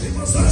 Vem, moçada.